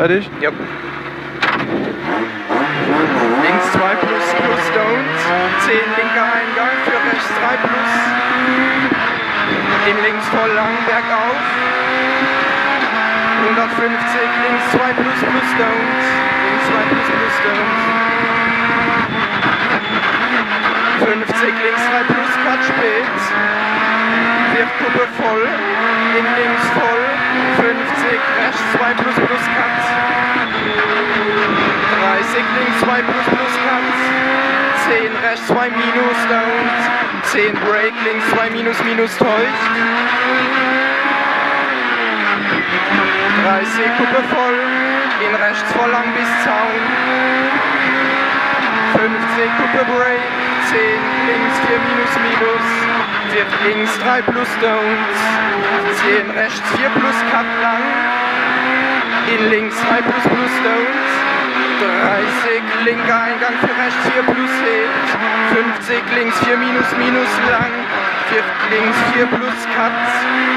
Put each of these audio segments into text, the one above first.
Fertig? Ja. Links 2 plus plus Stones. 10 linker Eingang für rechts 3 plus. In links voll lang bergauf. 150 links 2 plus plus Stones. Links 2 plus plus Stones. 50 links 3 plus Cut spät. Wird Kuppe voll. In links. 50 rechts 2 plus plus Cut. 30 links 2 plus plus Cut. 10 rechts 2 minus Downs. 10 Break links 2 minus minus täuscht. 30 Kuppe voll. In rechts voll lang bis Zaun. 50 Kuppe Break. 10 links 4 minus minus. Wird links 3 plus Downs. 10 rechts 4 plus Cut lang. In links 3 plus plus Downs. 30 linker Eingang für rechts 4 plus Hit. 50 links 4 minus minus lang. 4 links 4 plus Cut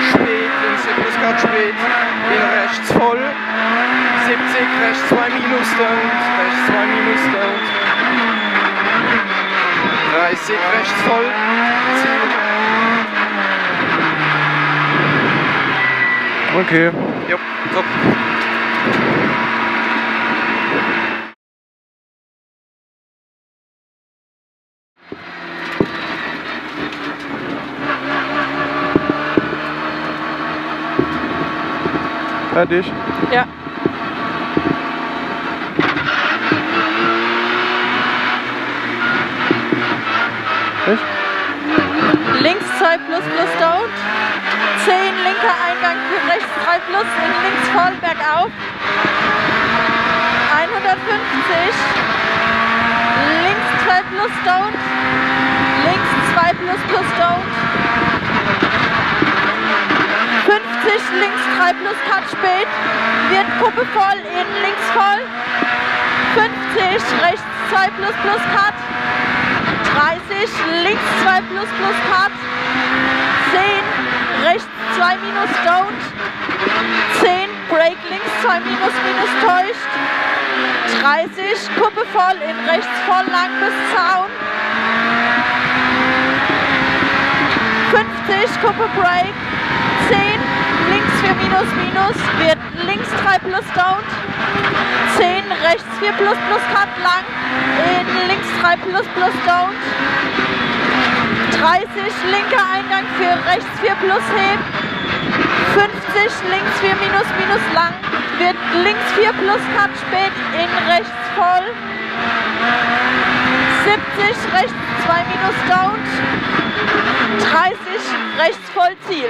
spät. Links 4 plus Cut spät. In rechts voll. 70 rechts 2 minus Downs. Rechts 2 minus Downs. 30 rechts voll. Okay. Jo, top. Fertig? Ja. Echt? Links 2 plus plus down. 10 linker Eingang für rechts 3 plus in links voll bergauf. 150. Links 2 plus down. Links 2 plus plus down. 50 links 3 plus cut spät. Wird Kuppe voll, innen links voll. 50 rechts 2 plus plus cut. 30, links 2 plus plus Cut, 10, rechts 2 minus Don't, 10, Break links 2 minus minus täuscht, 30, Kuppe voll, in rechts voll lang bis Zaun, 50, Kuppe Break, 10, links 4 minus minus, wird links 3 plus Don't, 10, rechts 4 plus plus Cut lang, in links 3 plus plus Don't, 30, linker Eingang für rechts 4 plus Heb, 50, links 4 minus minus lang, wird links 4 plus Cut spät, in rechts voll, 70, rechts 2 minus Don't, 30, rechts voll Ziel.